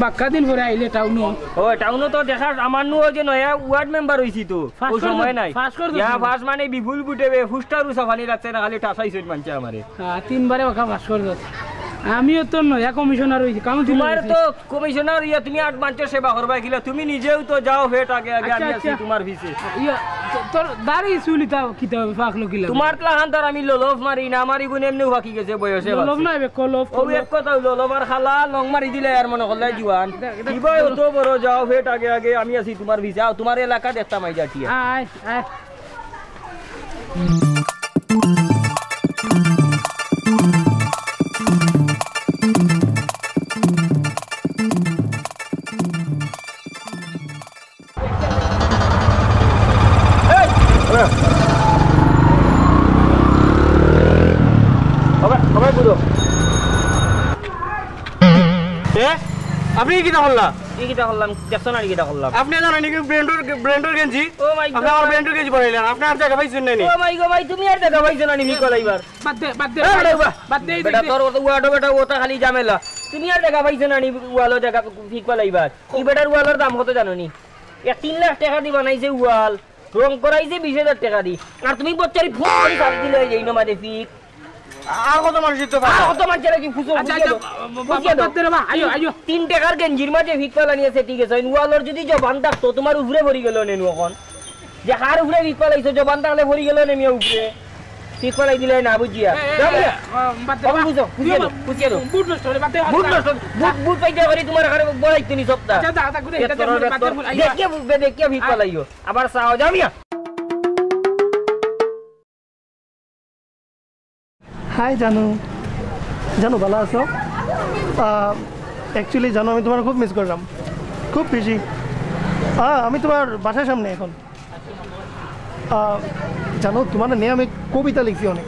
বাক্কা দিন পরে আইলে টাউন ও টাউনও তো দেখার আমার নু যে নয়া ওয়ার্ড মেম্বার হইছি তো করে সময় নাই। ইয়া তুমি। মানে বিপুল বুটেবে ফুস্টারু সাফানি লাগছে না খালি টাসাইছে মানছে আমারে তিনবারে করে আমিও তো নয়া কমিশনার হয়েছি কাউন্সিলর তোমার তো কমিশনার ইয়া তুমি আট মানুষের সেবা করবা গিলা তুমি নিজেও তো যাও ফেট আগে আগে আচ্ছা, আমি আছি আচ্ছা। তোমার পিছে ইয়া তোর দাড়ি চুলি তা কিতা হবে ফাঁকলো কিলা তোমার ক্লাহান তার আমি মারি না মারি গুণ এমনি বাকি গেছে বয়সে লব না হবে কলব ও এক কথা খালা লং মারি দিলে আর মনে করলে জুয়ান কিবা অত বড় যাও ফেট আগে আগে আমি আছি তোমার পিছে আও তোমার এলাকা দেখতাম আই যাটিয়া আয় আয়। এ? আপনি কি করলা? কি কিটা করলাম? দেখছ না কিটা করলাম? আপনি জানেন নাকি ব্র্যান্ডের ব্র্যান্ডের গেঞ্জি? ও মাই আপনি আমার ব্র্যান্ডের গেঞ্জি পরাইলেন আপনি আর জায়গা পাইছেন নাই ও মাই গো ভাই তুমি আর দেখা পাইছো না নি কলাইবার বাদ দে বাদ দে। বাদ দে বেটা তোর বেটা ওটা খালি ঝামেলা। তুমি আর দেখা পাইছো না নি ওয়ালো জায়গা ঠিক পালাইবার কি বেটার ওয়ালের দাম কত জানো নি? এক তিন লাখ টাকা দি বানাইছে ওয়াল রং করাইছে বিশ হাজার টাকা দি। আর তুমি বচ্চারি ফুট করে সারি দিলে যাই না মাঝে ফিক। আর কত কত আচ্ছা আচ্ছা রে বা আইও আইও তিন টাকার গেঞ্জির মাঝে ফিক নিয়েছে ঠিক আছে ওয়ালের যদি জবান থাকতো তোমার উপরে ভরি গেল নেনু এখন। যে হার উপরে ফিক জবান থাকলে ভরি গেল নেমিয়া উপরে। ফিক দিলে না বুঝিয়া। বুঝিয়া। বুঝো, ফুসিয়ে দাও, ফুসিয়ে দাও। বুট নষ্ট হলে বাদ বুট নষ্ট বুট বুট পাইতে পারি তোমার এখানে বলাইতে নি সপ্তাহ আচ্ছা করে এটা দেখিয়ে বুঝবে দেখিয়ে ভিক আবার সাও যাও মিয়া। হাই জানু জানু ভালো আছো অ্যাকচুয়ালি জানো আমি তোমার খুব মিস করলাম। খুব বেশি হ্যাঁ আমি তোমার বাসার সামনে এখন। আহ, জানো তোমার নিয়ে আমি কবিতা লিখছি অনেক।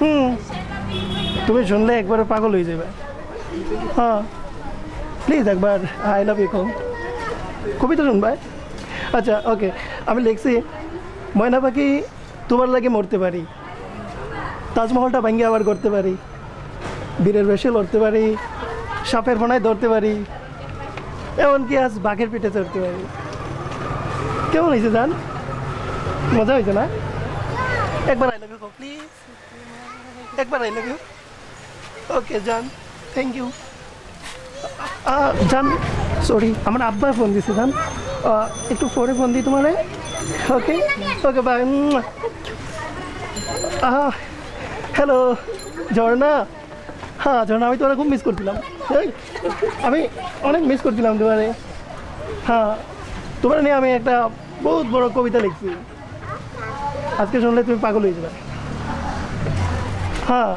হুম। তুমি শুনলে একবার পাগল হয়ে যাবে। হ্যাঁ প্লিজ একবার আই লাভ ইউ কবিতা শুনবাই আচ্ছা ওকে আমি লিখছি ময়না পাখি তোমার লাগে মরতে পারি। তাজমহলটা ভাঙ্গে আবার করতে পারি। বীরের বেশে লড়তে পারি সাপের ফোনায় ধরতে পারি এমনকি আজ বাঘের পিঠে চড়তে পারি। কেমন হয়েছে জান? মজা হয়েছে না? একবার আই লাভ ইউ প্লিজ একবার আই লাভ ইউ ওকে জান থ্যাংক ইউ জান সরি আমার আব্বা ফোন দিছে জান। আহ, একটু পরে ফোন দিই তোমারে। ওকে ওকে বাই হ্যালো ঝর্ণা হ্যাঁ ঝর্ণা আমি তোমার খুব মিস করছিলাম। আমি অনেক মিস করছিলাম তোমারে। হ্যাঁ তোমার নিয়ে আমি একটা বহুত বড় কবিতা লিখছি। আজকে শুনলে তুমি পাগল হয়ে যাবে। হ্যাঁ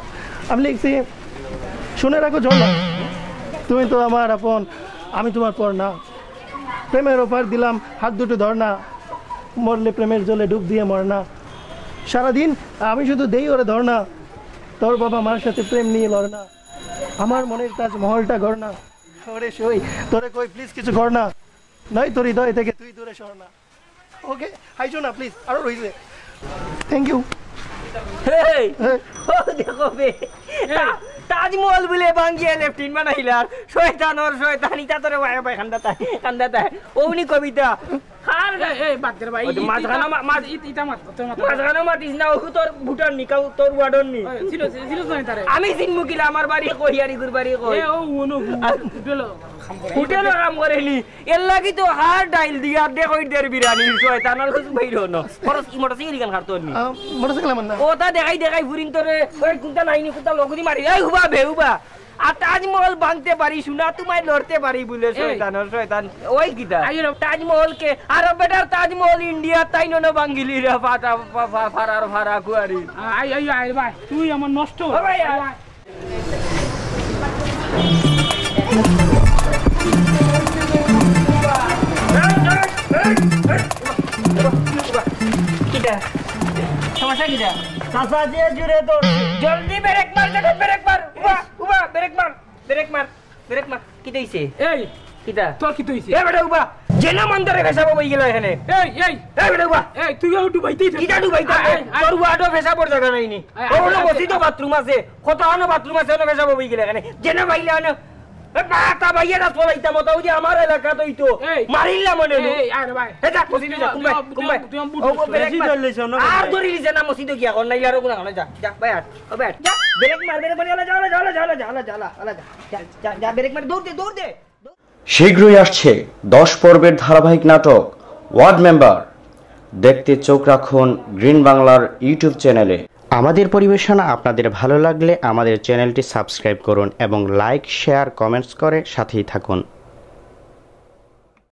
আমি লিখছি, শুনে রাখো ঝর্ণা তুমি তো আমার আপন, আমি তোমার পর না প্রেমের ওপার দিলাম হাত দুটো ধর না মরলে প্রেমের জলে ডুব দিয়ে মর না সারাদিন আমি শুধু দেই ওরা ধর না তোর বাবা মার সাথে প্রেম নিয়ে লড় না। আমার মনের তাজ মহলটা গড় না। ওরে সই তোরে কই প্লিজ কিছু কর না। নয় তোর হৃদয় থেকে তুই দূরে সর না। ওকে হাইছো না প্লিজ আরও রয়েছে থ্যাংক ইউ দেখো বে তাজমহল বলে বাঙ্গিয়া লেফটিন বানাইলার শয়তানি তা তোরে ভাই ভাই খান্দা তাই খান্দা তাই ওনি কবিতা হার এই এই বাদ দে রে ভাই ওই যে মাঝখানে মা- মাঝ- ইত তোর মাত মাঝখানে মাতিস না ওকে তোর ভুটান নি কাউ তোর ওয়াডন নি। ছিল ছিল তো তারে। আমি কিলা আমার বাড়ি কহিয়ারি গুর বাড়ি কই। এ ও উনো উঠল খাম করে হোটেল কাম করেনি এর লাগি তো হার ডাইল দিয়া দে কই দের বিরানি শয়তানর কিছু বাইর হনো খরচ কি মোটর সাইকেল গান খারতো নি? মোটরসাইকেল আমার না। ওটা দেখাই দেখাই ফুরিন তোরে। ওই কুন্তা নাইনি কুন্তা লগদি মারি। এই হুবা বে হুবা। আর তাজমহল ভাঙতে পারি সোনা তোমায় লড়তে পারি বলে শয়তান শয়তান। ওই কিতা তাজমহল কে আর বেটার তাজমহল ইন্ডিয়া তাই নন বাঙ্গিলি রে ফাটা ফারার ফারা কুয়ারি। আই আই আই ভাই তুই আমার নষ্ট। ভাই, কিটা সমস্যা কিটা চাচা দিয়ে জুড়ে তো জলদি ব্রেক মার দেখো ব্রেক মার। ব্রেক মার ব্রেক মার। আমার এলাকা তো তো শীঘ্রই আসছে দশ পর্বের ধারাবাহিক নাটক ওয়ার্ড মেম্বার। দেখতে চোখ রাখুন গ্রিন বাংলার ইউটিউব চ্যানেলে। আমাদের পরিবেশনা আপনাদের ভালো লাগলে আমাদের চ্যানেলটি সাবস্ক্রাইব করুন এবং লাইক শেয়ার কমেন্টস করে সাথেই থাকুন।